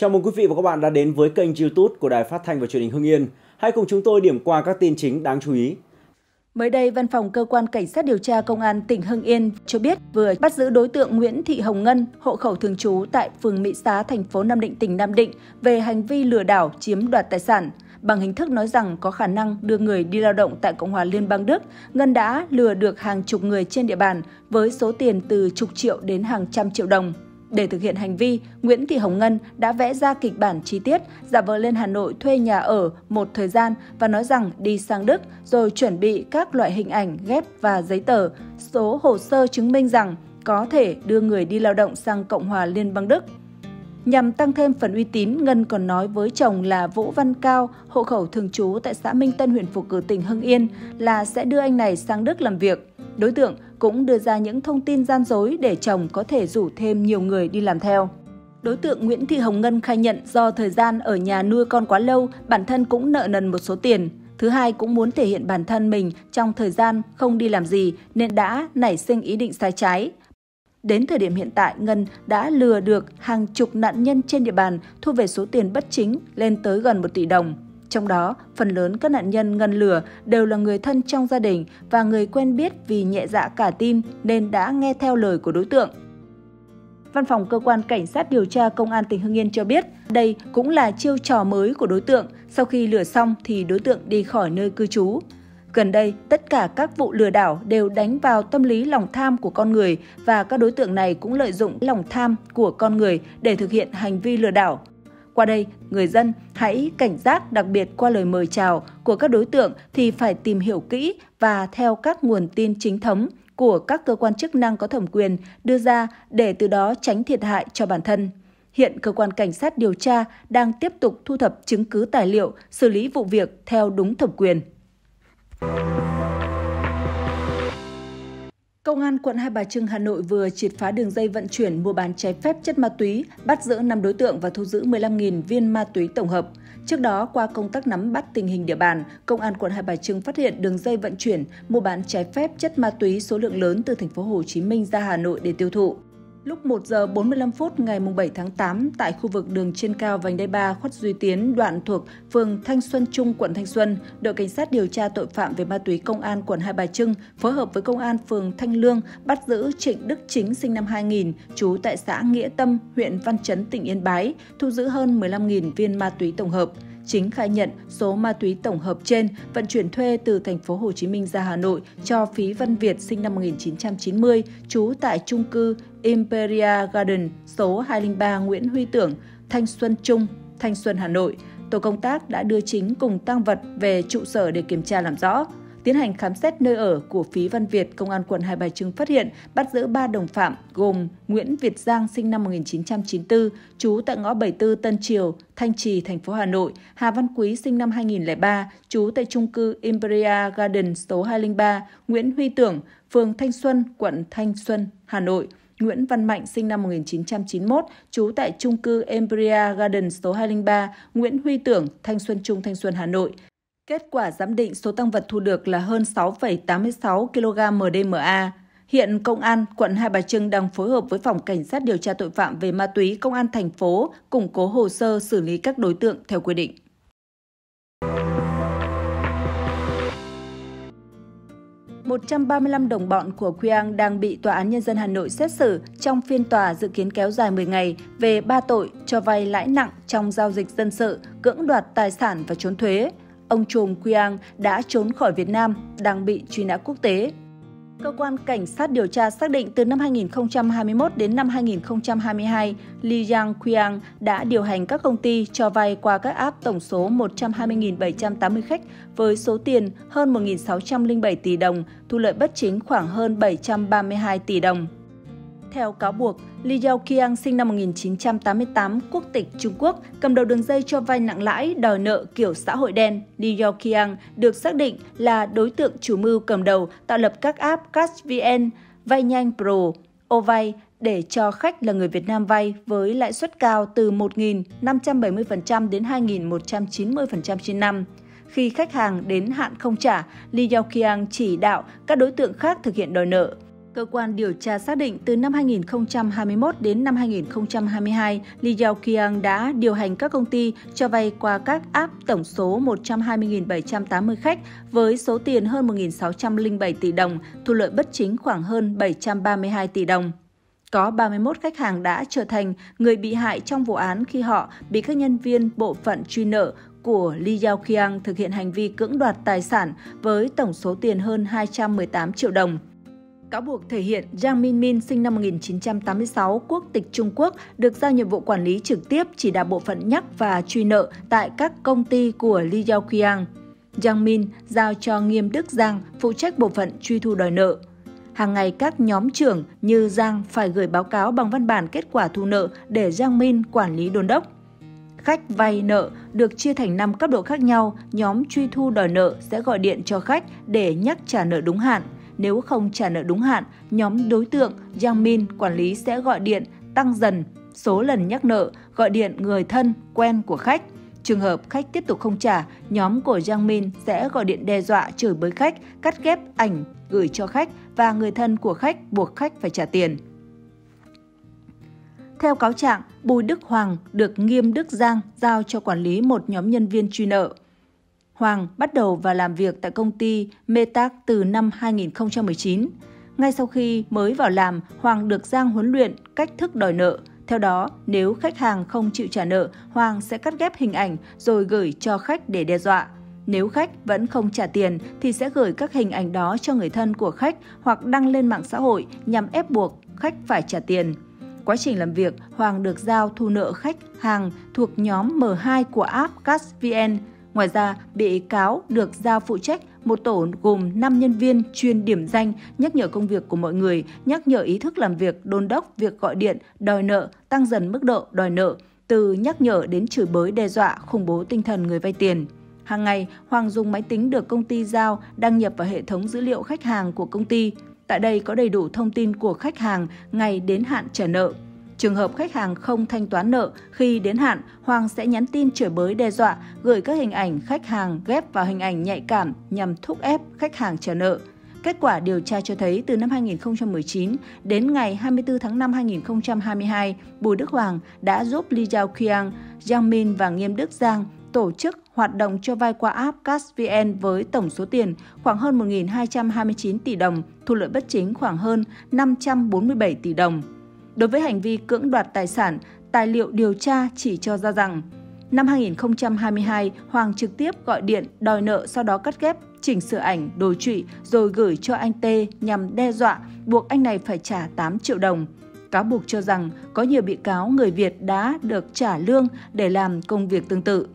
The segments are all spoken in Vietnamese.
Chào mừng quý vị và các bạn đã đến với kênh YouTube của Đài Phát thanh và Truyền hình Hưng Yên. Hãy cùng chúng tôi điểm qua các tin chính đáng chú ý. Mới đây, Văn phòng Cơ quan Cảnh sát điều tra Công an tỉnh Hưng Yên cho biết vừa bắt giữ đối tượng Nguyễn Thị Hồng Ngân, hộ khẩu thường trú tại phường Mỹ Xá, thành phố Nam Định, tỉnh Nam Định về hành vi lừa đảo chiếm đoạt tài sản. Bằng hình thức nói rằng có khả năng đưa người đi lao động tại Cộng hòa Liên bang Đức, Ngân đã lừa được hàng chục người trên địa bàn với số tiền từ chục triệu đến hàng trăm triệu đồng. Để thực hiện hành vi, Nguyễn Thị Hồng Ngân đã vẽ ra kịch bản chi tiết, giả vờ lên Hà Nội thuê nhà ở một thời gian và nói rằng đi sang Đức rồi chuẩn bị các loại hình ảnh, ghép và giấy tờ, số hồ sơ chứng minh rằng có thể đưa người đi lao động sang Cộng hòa Liên bang Đức. Nhằm tăng thêm phần uy tín, Ngân còn nói với chồng là Vũ Văn Cao, hộ khẩu thường trú tại xã Minh Tân, huyện Phục Cử, tỉnh Hưng Yên là sẽ đưa anh này sang Đức làm việc. Đối tượng cũng đưa ra những thông tin gian dối để chồng có thể rủ thêm nhiều người đi làm theo. Đối tượng Nguyễn Thị Hồng Ngân khai nhận do thời gian ở nhà nuôi con quá lâu, bản thân cũng nợ nần một số tiền. Thứ hai cũng muốn thể hiện bản thân mình trong thời gian không đi làm gì nên đã nảy sinh ý định sai trái. Đến thời điểm hiện tại, Ngân đã lừa được hàng chục nạn nhân trên địa bàn thu về số tiền bất chính lên tới gần 1 tỷ đồng. Trong đó, phần lớn các nạn nhân ngân lửa đều là người thân trong gia đình và người quen biết vì nhẹ dạ cả tin nên đã nghe theo lời của đối tượng. Văn phòng Cơ quan Cảnh sát điều tra Công an tỉnh Hưng Yên cho biết, đây cũng là chiêu trò mới của đối tượng. Sau khi lừa xong thì đối tượng đi khỏi nơi cư trú. Gần đây, tất cả các vụ lừa đảo đều đánh vào tâm lý lòng tham của con người và các đối tượng này cũng lợi dụng lòng tham của con người để thực hiện hành vi lừa đảo. Qua đây, người dân hãy cảnh giác đặc biệt qua lời mời chào của các đối tượng thì phải tìm hiểu kỹ và theo các nguồn tin chính thống của các cơ quan chức năng có thẩm quyền đưa ra để từ đó tránh thiệt hại cho bản thân. Hiện cơ quan cảnh sát điều tra đang tiếp tục thu thập chứng cứ tài liệu, xử lý vụ việc theo đúng thẩm quyền. Công an quận Hai Bà Trưng, Hà Nội vừa triệt phá đường dây vận chuyển mua bán trái phép chất ma túy, bắt giữ 5 đối tượng và thu giữ 15.000 viên ma túy tổng hợp. Trước đó, qua công tác nắm bắt tình hình địa bàn, Công an quận Hai Bà Trưng phát hiện đường dây vận chuyển mua bán trái phép chất ma túy số lượng lớn từ thành phố Hồ Chí Minh ra Hà Nội để tiêu thụ. Lúc 1 giờ 45 phút ngày 7 tháng 8, tại khu vực đường trên cao vành đai 3 khuất Duy Tiến, đoạn thuộc phường Thanh Xuân Trung, quận Thanh Xuân, đội cảnh sát điều tra tội phạm về ma túy công an quận Hai Bà Trưng phối hợp với công an phường Thanh Lương bắt giữ Trịnh Đức Chính sinh năm 2000, trú tại xã Nghĩa Tâm, huyện Văn Chấn, tỉnh Yên Bái, thu giữ hơn 15.000 viên ma túy tổng hợp. Chính khai nhận số ma túy tổng hợp trên vận chuyển thuê từ thành phố Hồ Chí Minh ra Hà Nội cho Phí Văn Việt sinh năm 1990, trú tại trung cư Imperia Garden số 203 Nguyễn Huy Tưởng, Thanh Xuân Trung, Thanh Xuân Hà Nội. Tổ công tác đã đưa chính cùng tăng vật về trụ sở để kiểm tra làm rõ. Tiến hành khám xét nơi ở của Phí Văn Việt, Công an quận Hai Bà Trưng phát hiện bắt giữ 3 đồng phạm gồm Nguyễn Việt Giang sinh năm 1994, trú tại ngõ 74 Tân Triều, Thanh Trì, thành phố Hà Nội, Hà Văn Quý sinh năm 2003, trú tại trung cư Imperia Garden số 203, Nguyễn Huy Tưởng, phường Thanh Xuân, quận Thanh Xuân, Hà Nội, Nguyễn Văn Mạnh sinh năm 1991, trú tại trung cư Empria Garden số 203, Nguyễn Huy Tưởng, Thanh Xuân Trung, Thanh Xuân, Hà Nội. Kết quả giám định số tăng vật thu được là hơn 6,86 kg MDMA. Hiện Công an quận Hai Bà Trưng đang phối hợp với Phòng Cảnh sát điều tra tội phạm về ma túy Công an thành phố củng cố hồ sơ xử lý các đối tượng theo quy định. 135 đồng bọn của Quyang đang bị Tòa án Nhân dân Hà Nội xét xử trong phiên tòa dự kiến kéo dài 10 ngày về ba tội cho vay lãi nặng trong giao dịch dân sự, cưỡng đoạt tài sản và trốn thuế. Ông trùm Quyang đã trốn khỏi Việt Nam, đang bị truy nã quốc tế. Cơ quan Cảnh sát điều tra xác định từ năm 2021 đến năm 2022, Li Yang Quyang đã điều hành các công ty cho vay qua các app tổng số 120.780 khách với số tiền hơn 1.607 tỷ đồng, thu lợi bất chính khoảng hơn 732 tỷ đồng. Theo cáo buộc, Li Yao Qiang sinh năm 1988, quốc tịch Trung Quốc, cầm đầu đường dây cho vay nặng lãi đòi nợ kiểu xã hội đen. Li Yao Qiang được xác định là đối tượng chủ mưu cầm đầu tạo lập các app CashVN, Vay Nhanh Pro, Ovay để cho khách là người Việt Nam vay với lãi suất cao từ 1.570% đến 2.190% trên năm. Khi khách hàng đến hạn không trả, Li Yao Qiang chỉ đạo các đối tượng khác thực hiện đòi nợ. Cơ quan điều tra xác định từ năm 2021 đến năm 2022, Li Yaoqiang đã điều hành các công ty cho vay qua các app tổng số 120.780 khách với số tiền hơn 1.607 tỷ đồng, thu lợi bất chính khoảng hơn 732 tỷ đồng. Có 31 khách hàng đã trở thành người bị hại trong vụ án khi họ bị các nhân viên bộ phận truy nợ của Li Yaoqiang thực hiện hành vi cưỡng đoạt tài sản với tổng số tiền hơn 218 triệu đồng. Cáo buộc thể hiện Jiang Minmin sinh năm 1986, quốc tịch Trung Quốc, được giao nhiệm vụ quản lý trực tiếp chỉ đạo bộ phận nhắc và truy nợ tại các công ty của Li Yaoqiang. Jiang Min giao cho Nghiêm Đức Giang phụ trách bộ phận truy thu đòi nợ. Hàng ngày các nhóm trưởng như Giang phải gửi báo cáo bằng văn bản kết quả thu nợ để Giang Min quản lý đôn đốc. Khách vay nợ được chia thành 5 cấp độ khác nhau, nhóm truy thu đòi nợ sẽ gọi điện cho khách để nhắc trả nợ đúng hạn – nếu không trả nợ đúng hạn, nhóm đối tượng Yang Min quản lý sẽ gọi điện tăng dần số lần nhắc nợ, gọi điện người thân, quen của khách. Trường hợp khách tiếp tục không trả, nhóm của Giang Min sẽ gọi điện đe dọa chửi bới khách, cắt ghép ảnh gửi cho khách và người thân của khách buộc khách phải trả tiền. Theo cáo trạng, Bùi Đức Hoàng được Nghiêm Đức Giang giao cho quản lý một nhóm nhân viên truy nợ. Hoàng bắt đầu và làm việc tại công ty Metac từ năm 2019. Ngay sau khi mới vào làm, Hoàng được Giang huấn luyện cách thức đòi nợ. Theo đó, nếu khách hàng không chịu trả nợ, Hoàng sẽ cắt ghép hình ảnh rồi gửi cho khách để đe dọa. Nếu khách vẫn không trả tiền thì sẽ gửi các hình ảnh đó cho người thân của khách hoặc đăng lên mạng xã hội nhằm ép buộc khách phải trả tiền. Quá trình làm việc, Hoàng được giao thu nợ khách hàng thuộc nhóm M2 của app CashVN Ngoài ra, bị cáo được giao phụ trách một tổ gồm 5 nhân viên chuyên điểm danh, nhắc nhở công việc của mọi người, nhắc nhở ý thức làm việc, đôn đốc việc gọi điện, đòi nợ, tăng dần mức độ đòi nợ, từ nhắc nhở đến chửi bới đe dọa, khủng bố tinh thần người vay tiền. Hàng ngày, Hoàng dùng máy tính được công ty giao đăng nhập vào hệ thống dữ liệu khách hàng của công ty. Tại đây có đầy đủ thông tin của khách hàng ngày đến hạn trả nợ. Trường hợp khách hàng không thanh toán nợ, khi đến hạn, Hoàng sẽ nhắn tin chửi bới đe dọa, gửi các hình ảnh khách hàng ghép vào hình ảnh nhạy cảm nhằm thúc ép khách hàng trả nợ. Kết quả điều tra cho thấy từ năm 2019 đến ngày 24 tháng 5 2022, Bùi Đức Hoàng đã giúp Li Giao Qiang, Giang Min và Nghiêm Đức Giang tổ chức hoạt động cho vay qua app CashVN với tổng số tiền khoảng hơn 1.229 tỷ đồng, thu lợi bất chính khoảng hơn 547 tỷ đồng. Đối với hành vi cưỡng đoạt tài sản, tài liệu điều tra chỉ cho ra rằng Năm 2022, Hoàng trực tiếp gọi điện đòi nợ sau đó cắt ghép, chỉnh sửa ảnh, đồ trụy rồi gửi cho anh T nhằm đe dọa buộc anh này phải trả 8 triệu đồng. Cáo buộc cho rằng có nhiều bị cáo người Việt đã được trả lương để làm công việc tương tự.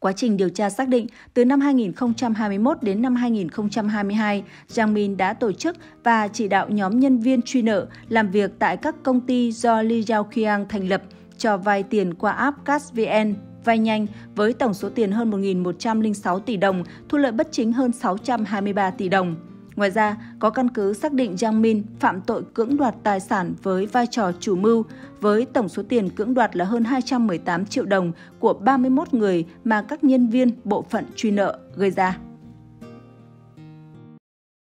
Quá trình điều tra xác định, từ năm 2021 đến năm 2022, Giang Min đã tổ chức và chỉ đạo nhóm nhân viên truy nợ làm việc tại các công ty do Li Yaoqiang thành lập cho vay tiền qua app CashVN vay nhanh với tổng số tiền hơn 1.106 tỷ đồng, thu lợi bất chính hơn 623 tỷ đồng. Ngoài ra, có căn cứ xác định Giang Min phạm tội cưỡng đoạt tài sản với vai trò chủ mưu, với tổng số tiền cưỡng đoạt là hơn 218 triệu đồng của 31 người mà các nhân viên bộ phận truy nợ gây ra.